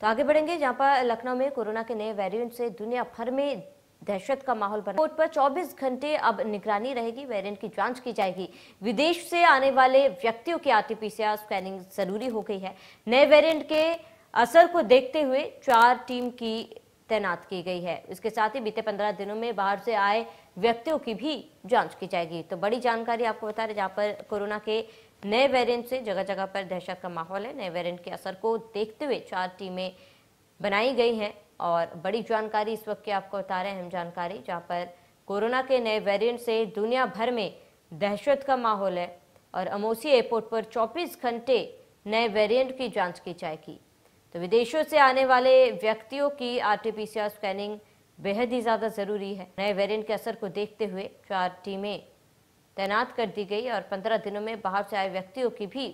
तो आगे बढ़ेंगे, जहाँ पर लखनऊ में कोरोना के नए वेरिएंट से दुनिया भर में दहशत का माहौल बना। कोर्ट पर 24 घंटे अब निगरानी रहेगी, वेरिएंट की जाँच की जाएगी। विदेश से आने वाले व्यक्तियों की आरटीपीसीआर स्कैनिंग ज़रूरी हो गई है। नए वेरिएंट के असर को देखते हुए चार टीम की तैनात की गई है। इसके साथ ही बीते पंद्रह दिनों में बाहर से आए व्यक्तियों की भी जाँच की जाएगी। तो बड़ी जानकारी आपको बता रहे जहाँ पर कोरोना के नए वेरिएंट से जगह जगह पर दहशत का माहौल है। नए वेरिएंट के असर को देखते हुए चार टीमें बनाई गई हैं और बड़ी जानकारी इस वक्त की आपको बता रहे हैं हम जानकारी, जहाँ पर कोरोना के नए वेरिएंट से दुनिया भर में दहशत का माहौल है और अमोसी एयरपोर्ट पर 24 घंटे नए वेरिएंट की जाँच की जाएगी। तो विदेशों से आने वाले व्यक्तियों की आरटीपीसीआर स्कैनिंग बेहद ही ज़्यादा ज़रूरी है। नए वेरिएंट के असर को देखते हुए चार टीमें तैनात कर दी गई और पंद्रह दिनों में बाहर से आए व्यक्तियों की भी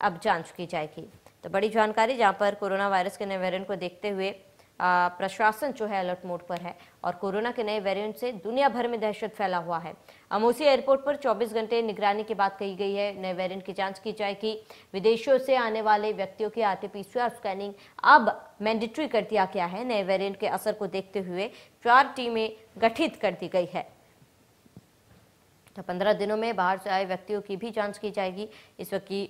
अब जाँच की जाएगी। तो बड़ी जानकारी, जहाँ पर कोरोना वायरस के नए वेरिएंट को देखते हुए प्रशासन जो है अलर्ट मोड पर है और कोरोना के नए वेरिएंट से दुनिया भर में दहशत फैला हुआ है। अमोसी एयरपोर्ट पर 24 घंटे निगरानी की बात कही गई है। नए वेरिएंट की जाँच की जाएगी। विदेशों से आने वाले व्यक्तियों की आर आरटीपीसीआर स्कैनिंग अब मैंडेटरी कर दिया गया है। नए वेरिएंट के असर को देखते हुए चार टीमें गठित कर दी गई है। तो पंद्रह दिनों में बाहर से आए व्यक्तियों की भी जाँच की जाएगी। इस वक्त की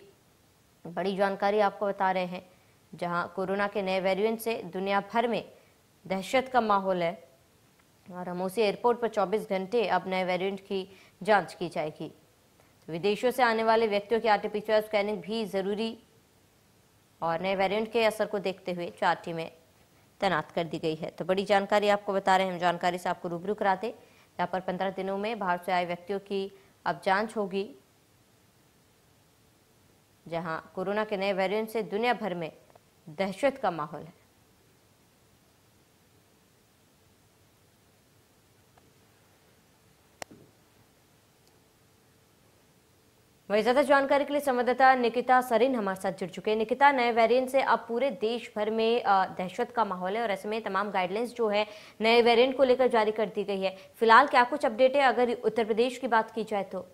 बड़ी जानकारी आपको बता रहे हैं, जहाँ कोरोना के नए वेरिएंट से दुनिया भर में दहशत का माहौल है और हमोसी एयरपोर्ट पर 24 घंटे अब नए वेरिएंट की जाँच की जाएगी। तो विदेशों से आने वाले व्यक्तियों की आरटीपीसीआर स्कैनिंग भी ज़रूरी और नए वेरिएंट के असर को देखते हुए चार टीमें तैनात कर दी गई है। तो बड़ी जानकारी आपको बता रहे हैं, हम जानकारी से आपको रूबरू कराते यहाँ पर पंद्रह दिनों में बाहर से आए व्यक्तियों की अब जाँच होगी। जहाँ कोरोना के नए वेरिएंट से दुनिया भर में दहशत का माहौल है। वही ज़्यादा जानकारी के लिए संवाददाता निकिता सरिन हमारे साथ जुड़ चुके हैं। निकिता, नए वेरिएंट से अब पूरे देश भर में दहशत का माहौल है और ऐसे में तमाम गाइडलाइंस जो है, नए वेरिएंट को लेकर जारी कर दी गई है। फ़िलहाल क्या कुछ अपडेट है? अगर उत्तर प्रदेश की बात की जाए तो।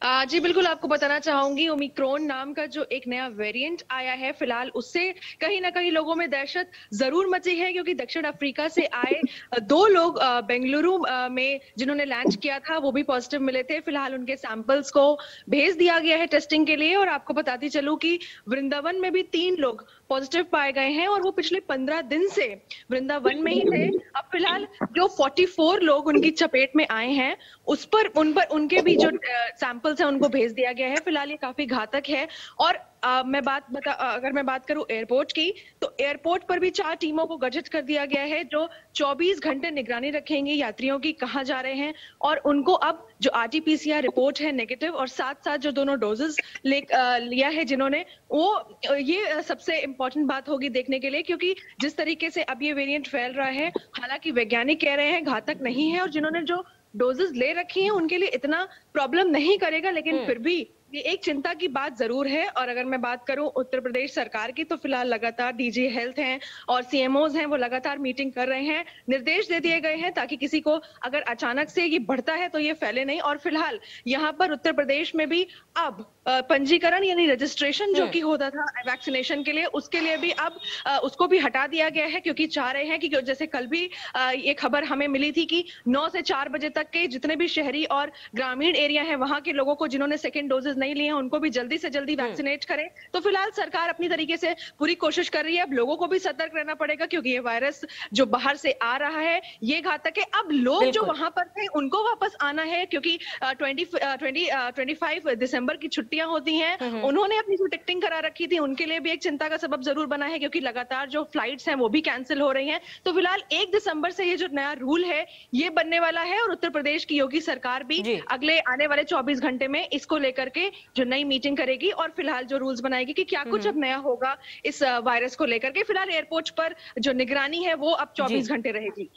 जी, बिल्कुल आपको बताना चाहूँगी, ओमिक्रोन नाम का जो एक नया वेरिएंट आया है, फ़िलहाल उससे कहीं ना कहीं लोगों में दहशत ज़रूर मची है, क्योंकि दक्षिण अफ्रीका से आए दो लोग बेंगलुरु में जिन्होंने लॉन्च किया था, वो भी पॉजिटिव मिले थे। फ़िलहाल उनके सैंपल्स को भेज दिया गया है टेस्टिंग के लिए, और आपको बताती चलूँ कि वृंदावन में भी तीन लोग पॉजिटिव पाए गए हैं, और वो पिछले पंद्रह दिन से वृंदावन में ही थे। अब फ़िलहाल जो 44 लोग उनकी चपेट में आए हैं उस पर उन पर उनके भी जो सैंपल्स हैं उनको भेज दिया गया है। फ़िलहाल ये काफ़ी घातक है। और आ, मैं बात बता अगर मैं बात करूँ एयरपोर्ट की तो एयरपोर्ट पर भी चार टीमों को गठित कर दिया गया है जो 24 घंटे निगरानी रखेंगे यात्रियों की कहाँ जा रहे हैं। और उनको अब जो आर आरटीपीसीआर रिपोर्ट है नेगेटिव और साथ साथ जो दोनों डोजेस ले लिया है जिन्होंने वो ये सबसे इंपॉर्टेंट बात होगी देखने के लिए क्योंकि जिस तरीके से अब ये वेरियंट फैल रहा है हालाँकि वैज्ञानिक कह रहे हैं घातक नहीं है और जिन्होंने जो डोजेस ले रखी हैं उनके लिए इतना प्रॉब्लम नहीं करेगा लेकिन हम्म। फिर भी ये एक चिंता की बात ज़रूर है और अगर मैं बात करूँ उत्तर प्रदेश सरकार की तो फ़िलहाल लगातार डीजी हेल्थ हैं और सीएमओज हैं वो लगातार मीटिंग कर रहे हैं निर्देश दे दिए गए हैं ताकि किसी को अगर अचानक से ये बढ़ता है तो ये फैले नहीं और फ़िलहाल यहाँ पर उत्तर प्रदेश में भी अब पंजीकरण यानी रजिस्ट्रेशन जो हम्म। कि होता था वैक्सीनेशन के लिए उसके लिए भी अब उसको भी हटा दिया गया है क्योंकि चाह रहे हैं कि जैसे कल भी ये खबर हमें मिली थी कि नौ से चार बजे तक के जितने भी शहरी और ग्रामीण एरिया है वहाँ के लोगों को जिन्होंने सेकेंड डोजेज नहीं लिए हैं उनको भी जल्दी से जल्दी वैक्सीनेट हम्म। करें। तो फ़िलहाल सरकार अपनी तरीके से पूरी कोशिश कर रही है। अब लोगों को भी सतर्क रहना पड़ेगा क्योंकि ये वायरस जो बाहर से आ रहा है ये घातक है। अब लोग जो वहाँ पर थे उनको वापस आना है क्योंकि ट्वेंटी ट्वेंटी फाइव दिसंबर की छुट्टियाँ होती हैं। हम्म, हम्म। उन्होंने अपनी जो टिकटिंग करा रखी थी उनके लिए भी एक चिंता का सबब ज़रूर बना है क्योंकि लगातार जो फ्लाइट्स हैं वो भी कैंसिल हो रही हैं। तो फ़िलहाल एक दिसंबर से ये जो नया रूल है ये बनने वाला है और उत्तर प्रदेश की योगी सरकार भी अगले आने वाले चौबीस घंटे में इसको लेकर के जो नई मीटिंग करेगी और फ़िलहाल जो रूल्स बनाएगी कि क्या कुछ हम्म। अब नया होगा इस वायरस को लेकर के। फ़िलहाल एयरपोर्ट पर जो निगरानी है वो अब चौबीस घंटे रहेगी।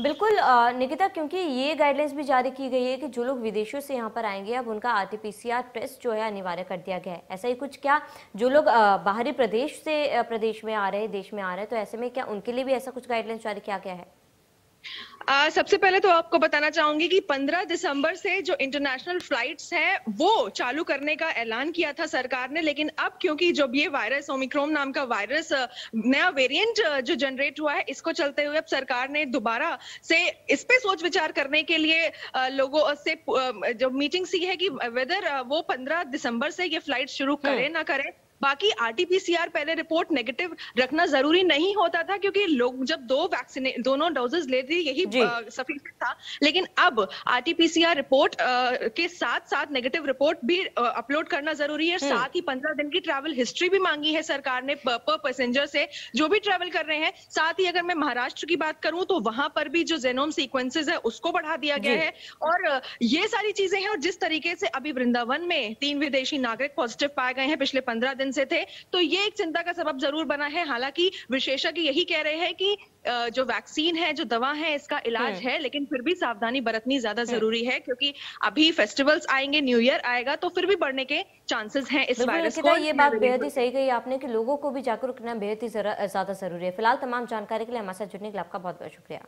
बिल्कुल निकिता क्योंकि ये गाइडलाइंस भी जारी की गई है कि जो लोग विदेशों से यहाँ पर आएँगे अब उनका आरटीपीसीआर टेस्ट जो है अनिवार्य कर दिया गया है। ऐसा ही कुछ क्या जो लोग बाहरी प्रदेश से प्रदेश में आ रहे हैं देश में आ रहे हैं तो ऐसे में क्या उनके लिए भी ऐसा कुछ गाइडलाइंस जारी किया गया है? आ, सबसे पहले तो आपको बताना चाहूँगी कि 15 दिसंबर से जो इंटरनेशनल फ्लाइट्स हैं वो चालू करने का ऐलान किया था सरकार ने लेकिन अब क्योंकि जब ये वायरस ओमिक्रोन नाम का वायरस नया वेरिएंट जो जनरेट हुआ है इसको चलते हुए अब सरकार ने दोबारा से इस पे सोच विचार करने के लिए लोगों से जो मीटिंग सी है कि वेदर वो 15 दिसंबर से ये फ़्लाइट शुरू हम्म। करे ना करे बाकी आरटीपीसीआर पहले रिपोर्ट नेगेटिव रखना ज़रूरी नहीं होता था क्योंकि लोग जब दो वैक्सीने दोनों डोजेस ले थे यही सफिशियंट था। लेकिन अब आरटीपीसीआर रिपोर्ट के साथ साथ नेगेटिव रिपोर्ट भी अपलोड करना ज़रूरी है। हम्म। साथ ही पंद्रह दिन की ट्रैवल हिस्ट्री भी मांगी है सरकार ने पर पैसेंजर से जो भी ट्रैवल कर रहे हैं। साथ ही अगर मैं महाराष्ट्र की बात करूँ तो वहाँ पर भी जो जेनोम सीक्वेंसेज है उसको बढ़ा दिया गया है। और ये सारी चीज़ें हैं और जिस तरीके से अभी वृंदावन में तीन विदेशी नागरिक पॉजिटिव पाए गए हैं पिछले पंद्रह दिन से थे तो ये एक चिंता का सबब ज़रूर बना है हालाँकि विशेषज्ञ यही कह रहे हैं कि जो वैक्सीन है जो दवा है इसका इलाज। है लेकिन फिर भी सावधानी बरतनी ज़्यादा। ज़रूरी है क्योंकि अभी फेस्टिवल्स आएँगे न्यू ईयर आएगा तो फिर भी बढ़ने के चांसेस हैं इस वायरस को ये बात बेहद ही सही कही आपने कि लोगों को भी जागरूक करना बेहद ही ज़्यादा ज़रूरी है फ़िलहाल तमाम जानकारी के लिए हमारे साथ जुड़ने के लिए आपका बहुत बहुत शुक्रिया